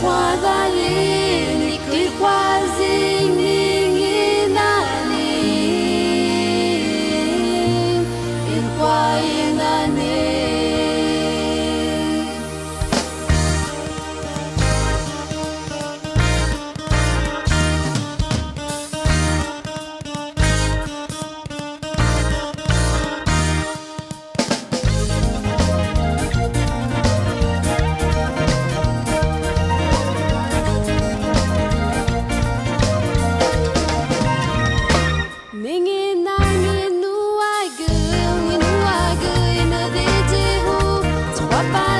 croix vallée, les cris croisés. Bye-bye.